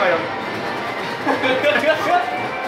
item.